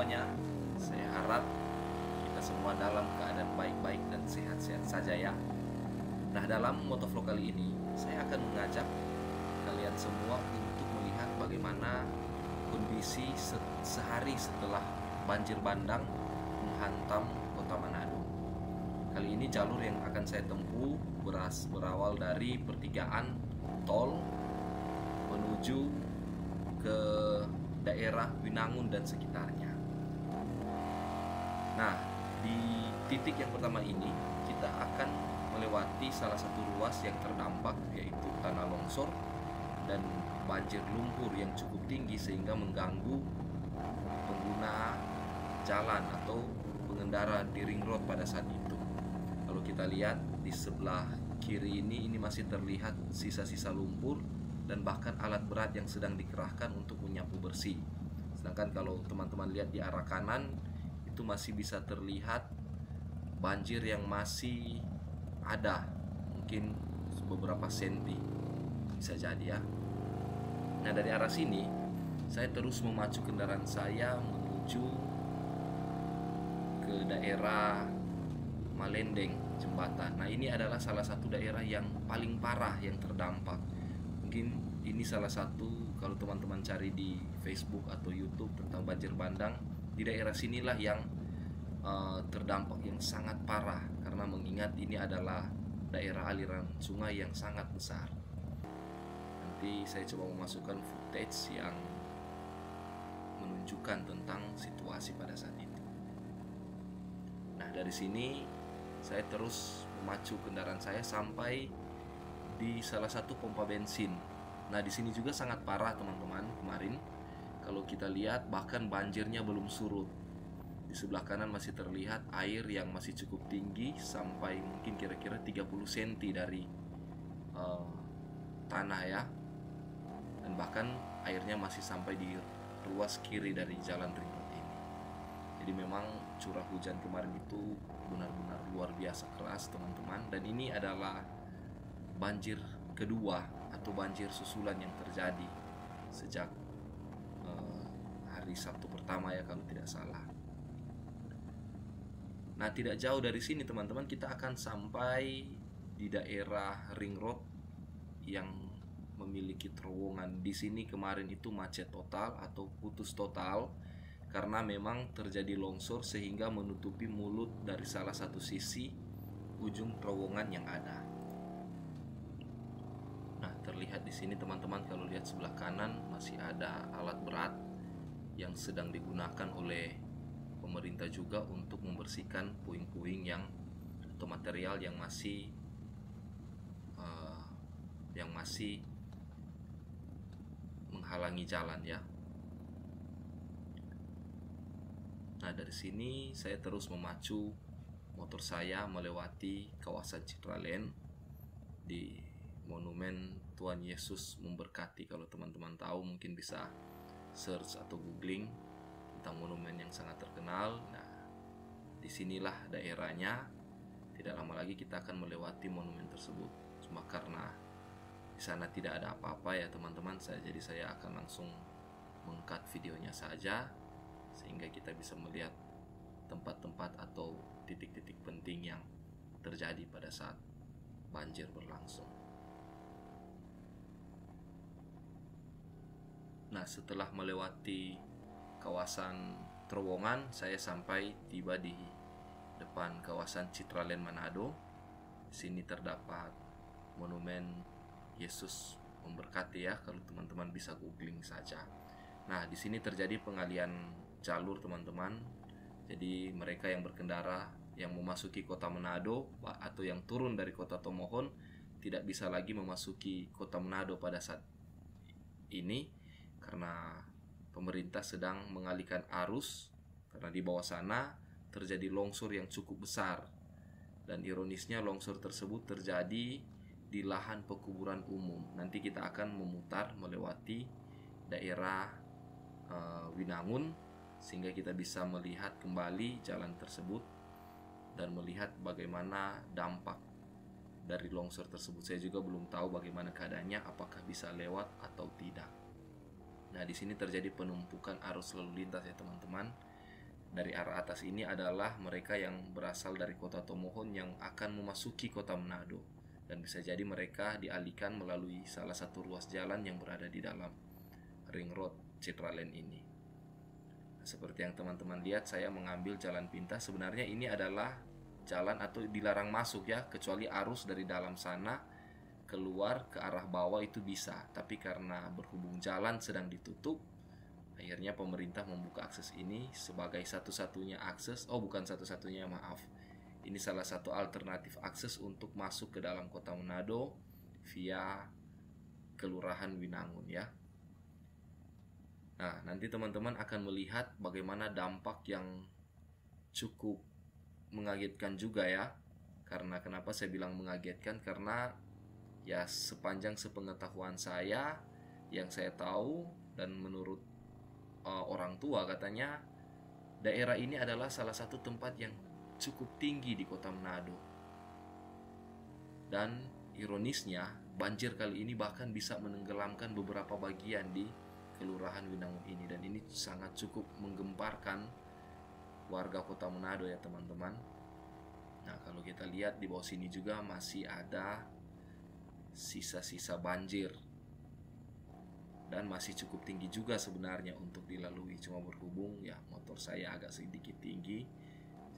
semuanya. Saya harap kita semua dalam keadaan baik-baik dan sehat-sehat saja ya. Nah, dalam motovlog kali ini saya akan mengajak kalian semua untuk melihat bagaimana kondisi se sehari setelah banjir bandang menghantam kota Manado. Kali ini jalur yang akan saya tempuh beras berawal dari pertigaan tol menuju ke daerah Winangun dan sekitarnya. Nah, di titik yang pertama ini kita akan melewati salah satu ruas yang terdampak yaitu tanah longsor dan banjir lumpur yang cukup tinggi sehingga mengganggu pengguna jalan atau pengendara di ring road pada saat itu. Kalau kita lihat di sebelah kiri ini ini masih terlihat sisa-sisa lumpur dan bahkan alat berat yang sedang dikerahkan untuk menyapu bersih. Sedangkan kalau teman-teman lihat di arah kanan itu masih bisa terlihat banjir yang masih ada, mungkin beberapa senti bisa jadi ya. Nah dari arah sini saya terus memacu kendaraan saya menuju ke daerah Malendeng jembatan. Nah ini adalah salah satu daerah yang paling parah yang terdampak mungkin ini salah satu kalau teman-teman cari di Facebook atau YouTube tentang banjir bandang di daerah sinilah yang uh, terdampak yang sangat parah karena mengingat ini adalah daerah aliran sungai yang sangat besar. Nanti saya coba memasukkan footage yang menunjukkan tentang situasi pada saat itu. Nah dari sini saya terus memacu kendaraan saya sampai di salah satu pompa bensin. Nah, di sini juga sangat parah teman-teman kemarin. Kalau kita lihat bahkan banjirnya belum surut. Di sebelah kanan masih terlihat air yang masih cukup tinggi sampai mungkin kira-kira 30 cm dari uh, tanah ya. Dan bahkan airnya masih sampai di ruas kiri dari jalan ring road ini. Jadi memang curah hujan kemarin itu benar-benar luar biasa keras teman-teman dan ini adalah banjir kedua atau banjir susulan yang terjadi sejak hari Sabtu pertama ya kalau tidak salah. Nah, tidak jauh dari sini teman-teman kita akan sampai di daerah Ring Road yang memiliki terowongan. Di sini kemarin itu macet total atau putus total karena memang terjadi longsor sehingga menutupi mulut dari salah satu sisi ujung terowongan yang ada. Nah, terlihat di sini teman-teman kalau lihat sebelah kanan masih ada alat berat yang sedang digunakan oleh pemerintah juga untuk membersihkan puing-puing yang atau material yang masih uh, yang masih menghalangi jalan ya. Nah, dari sini saya terus memacu motor saya melewati kawasan Citralen di monumen Tuhan Yesus memberkati kalau teman-teman tahu mungkin bisa search atau googling tentang monumen yang sangat terkenal. Nah di sinilah daerahnya. Tidak lama lagi kita akan melewati monumen tersebut. Cuma karena di sana tidak ada apa-apa ya teman-teman saya jadi saya akan langsung mengkat videonya saja sehingga kita bisa melihat tempat-tempat atau titik-titik penting yang terjadi pada saat banjir berlangsung. Nah, setelah melewati kawasan terowongan, saya sampai tiba di depan kawasan Citralen Manado. Di sini terdapat monumen Yesus memberkati ya kalau teman-teman bisa googling saja. Nah, di sini terjadi pengalian jalur teman-teman. Jadi mereka yang berkendara yang memasuki kota Manado atau yang turun dari kota Tomohon tidak bisa lagi memasuki kota Manado pada saat ini karena pemerintah sedang mengalihkan arus karena di bawah sana terjadi longsor yang cukup besar dan ironisnya longsor tersebut terjadi di lahan pekuburan umum. Nanti kita akan memutar melewati daerah uh, Winangun sehingga kita bisa melihat kembali jalan tersebut dan melihat bagaimana dampak dari longsor tersebut. Saya juga belum tahu bagaimana keadaannya, apakah bisa lewat atau tidak. Nah, di sini terjadi penumpukan arus lalu lintas ya, teman-teman. dari arah atas ini adalah mereka yang berasal dari kota Tomohon yang akan memasuki kota Manado dan bisa jadi mereka dialihkan melalui salah satu ruas jalan yang berada di dalam ring road Citraland ini. Nah, seperti yang teman-teman lihat, saya mengambil jalan pintas. Sebenarnya ini adalah jalan atau dilarang masuk ya, kecuali arus dari dalam sana keluar ke arah bawah itu bisa. Tapi karena berhubung jalan sedang ditutup, Akhirnya pemerintah membuka akses ini sebagai satu-satunya akses, oh bukan satu-satunya maaf. Ini salah satu alternatif akses untuk masuk ke dalam kota Manado via Kelurahan Winangun ya. Nah, nanti teman-teman akan melihat bagaimana dampak yang cukup mengagetkan juga ya. Karena kenapa saya bilang mengagetkan? Karena ya sepanjang sepengetahuan saya yang saya tahu dan menurut uh, orang tua katanya daerah ini adalah salah satu tempat yang cukup tinggi di kota Manado. Dan ironisnya, banjir kali ini bahkan bisa menenggelamkan beberapa bagian di kelurahan Winangun ini dan ini sangat cukup menggemparkan warga kota Manado ya teman-teman. Nah, kalau kita lihat di bawah sini juga masih ada sisa-sisa banjir. Dan masih cukup tinggi juga sebenarnya untuk dilalui. Cuma berhubung ya motor saya agak sedikit tinggi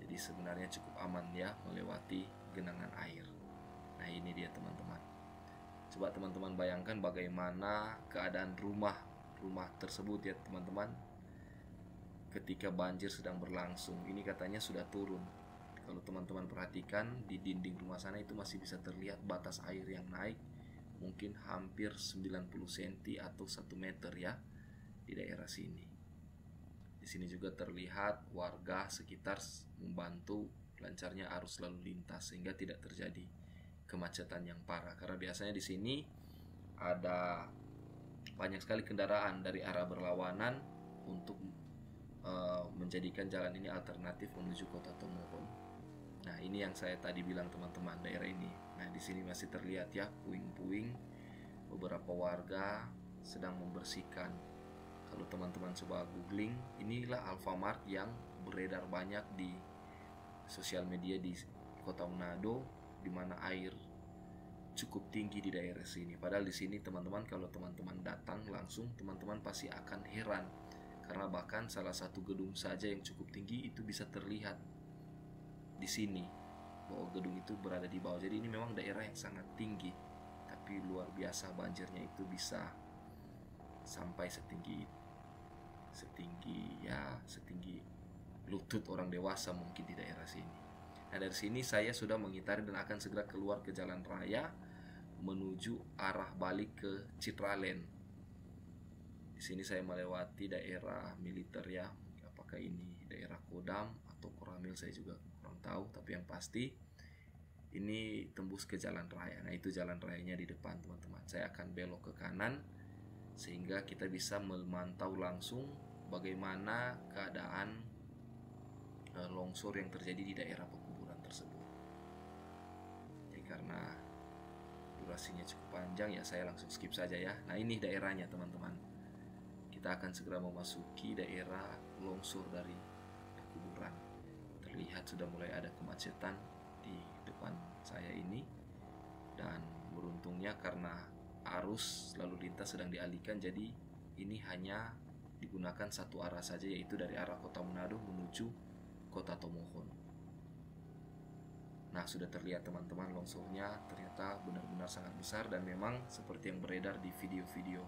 jadi sebenarnya cukup aman ya melewati genangan air. Nah ini dia teman-teman. Coba teman-teman bayangkan bagaimana keadaan rumah rumah tersebut ya teman-teman. Ketika banjir sedang berlangsung. Ini katanya sudah turun kalau teman-teman perhatikan di dinding rumah sana itu masih bisa terlihat batas air yang naik mungkin hampir 90 cm atau 1 meter ya di daerah sini. Di sini juga terlihat warga sekitar membantu lancarnya arus lalu lintas sehingga tidak terjadi kemacetan yang parah karena biasanya di sini ada banyak sekali kendaraan dari arah berlawanan untuk uh, menjadikan jalan ini alternatif menuju kota Tomohon. Nah, ini yang saya tadi bilang teman-teman daerah ini Nah, di sini masih terlihat ya puing-puing beberapa warga sedang membersihkan. Kalau teman-teman coba googling, inilah Alfamart yang beredar banyak di sosial media di Kota Manado di mana air cukup tinggi di daerah sini. Padahal di sini teman-teman kalau teman-teman datang langsung teman-teman pasti akan heran karena bahkan salah satu gedung saja yang cukup tinggi itu bisa terlihat di sini bahwa gedung itu berada di bawah. Jadi ini memang daerah yang sangat tinggi, tapi luar biasa banjirnya itu bisa sampai setinggi setinggi ya setinggi lutut orang dewasa mungkin di daerah sini. Nah dari sini saya sudah mengitari dan akan segera keluar ke jalan raya menuju arah balik ke Citraland. Di sini saya melewati daerah militer ya, apakah ini daerah Kodam Koramil saya juga kurang tahu, tapi yang pasti ini tembus ke jalan raya. Nah, itu jalan rayanya di depan, teman-teman. Saya akan belok ke kanan sehingga kita bisa memantau langsung bagaimana keadaan uh, longsor yang terjadi di daerah pekuburan tersebut. Jadi karena durasinya cukup panjang ya saya langsung skip saja ya. Nah, ini daerahnya, teman-teman. Kita akan segera memasuki daerah longsor dari. Terlihat sudah mulai ada kemacetan di depan saya ini dan beruntungnya karena arus lalu lintas sedang dialihkan jadi ini hanya digunakan satu arah saja yaitu dari arah kota Manado menuju kota Tomohon. Nah sudah terlihat teman-teman longsornya ternyata benar-benar sangat besar dan memang seperti yang beredar di video-video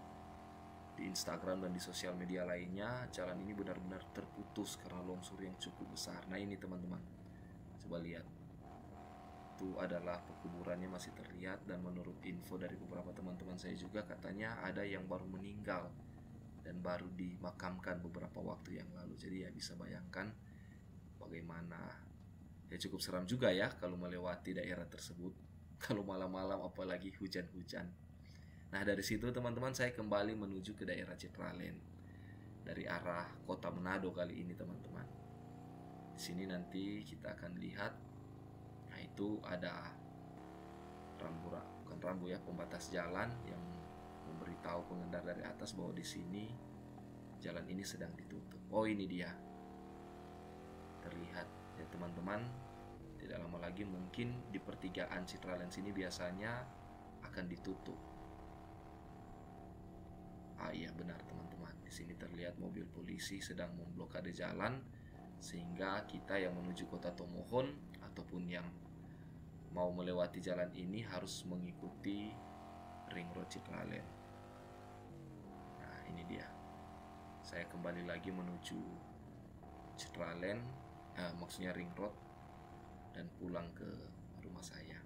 di Instagram dan di sosial media lainnya jalan ini benar-benar terputus karena longsor yang cukup besar. Nah ini teman-teman. Coba lihat. Itu adalah pekuburannya masih terlihat dan menurut info dari beberapa teman-teman saya juga katanya ada yang baru meninggal dan baru dimakamkan beberapa waktu yang lalu. Jadi ya bisa bayangkan bagaimana ya cukup seram juga ya kalau melewati daerah tersebut. Kalau malam-malam apalagi hujan-hujan nah dari situ teman-teman saya kembali menuju ke daerah Citraland dari arah kota Manado kali ini teman-teman di sini nanti kita akan lihat itu ada rambu bukan rambu ya pembatas jalan yang memberitahu pengendara dari atas bahwa di sini jalan ini sedang ditutup. Oh ini dia. terlihat ya teman-teman tidak lama lagi mungkin di pertigaan Citraland sini biasanya akan ditutup ah iya benar teman-teman di sini terlihat mobil polisi sedang memblokade jalan sehingga kita yang menuju kota Tomohon ataupun yang mau melewati jalan ini harus mengikuti ring road Citraland. Nah, ini dia. Saya kembali lagi menuju Citraland, eh, maksudnya ring road dan pulang ke rumah saya.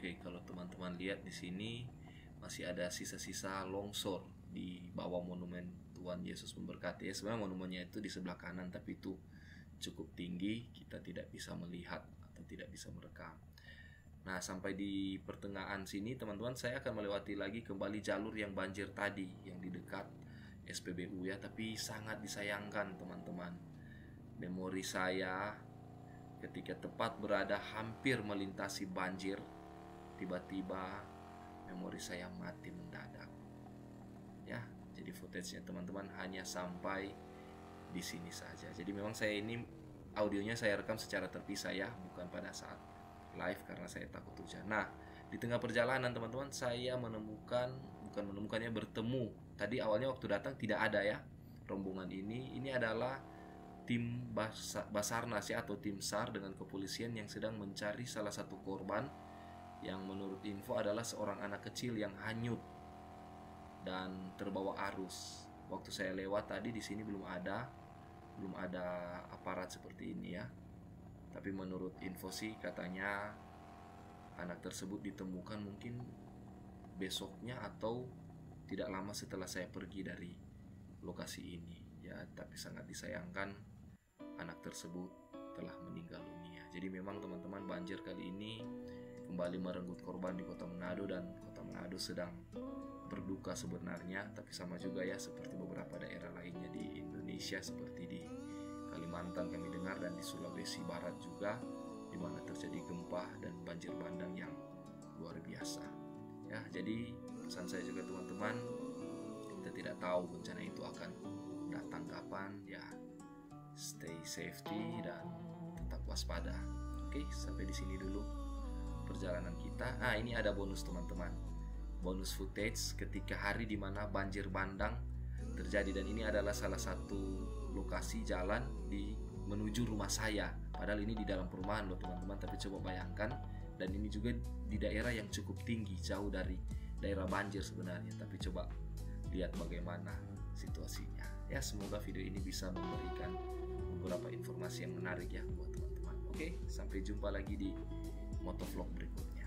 Oke, kalau teman-teman lihat di sini masih ada sisa-sisa longsor di bawah monumen Tuhan Yesus memberkati. Ya, sebenarnya monumennya itu di sebelah kanan, tapi itu cukup tinggi, kita tidak bisa melihat atau tidak bisa merekam. Nah, sampai di pertengahan sini teman-teman saya akan melewati lagi kembali jalur yang banjir tadi yang di dekat SPBU ya, tapi sangat disayangkan teman-teman. Memori saya ketika tepat berada hampir melintasi banjir, tiba-tiba memori saya mati mendadak. Ya, jadi footage-nya teman-teman hanya sampai di sini saja. Jadi memang saya ini audionya saya rekam secara terpisah ya, bukan pada saat live karena saya takut hujan. Nah, di tengah perjalanan teman-teman saya menemukan bukan menemukannya bertemu. Tadi awalnya waktu datang tidak ada ya rombongan ini. Ini adalah tim Basarnas ya atau tim SAR dengan kepolisian yang sedang mencari salah satu korban yang menurut info adalah seorang anak kecil yang hanyut dan terbawa arus. Waktu saya lewat tadi di sini belum ada belum ada aparat seperti ini ya. Tapi menurut info sih katanya anak tersebut ditemukan mungkin besoknya atau tidak lama setelah saya pergi dari lokasi ini ya tapi sangat disayangkan anak tersebut telah meninggal dunia jadi memang teman-teman banjir kali ini kembali merenggut korban di kota Manado dan kota Manado sedang berduka sebenarnya tapi sama juga ya seperti beberapa daerah lainnya di Indonesia seperti di Kalimantan kami dengar dan di Sulawesi Barat juga di mana terjadi gempa dan banjir bandang yang luar biasa. Ya, jadi pesan saya juga teman-teman, kita tidak tahu bencana itu akan datang kapan ya. Stay safety dan tetap waspada. Oke, sampai di sini dulu perjalanan kita. Ah, ini ada bonus teman-teman. Bonus footage ketika hari di mana banjir bandang terjadi dan ini adalah salah satu lokasi jalan di menuju rumah saya. Padahal ini di dalam perumahan loh teman-teman, tapi coba bayangkan dan ini juga di daerah yang cukup tinggi, jauh dari daerah banjir sebenarnya. Tapi coba lihat bagaimana situasinya. Ya, semoga video ini bisa memberikan beberapa informasi yang menarik ya buat teman-teman. Oke, sampai jumpa lagi di motovlog berikutnya.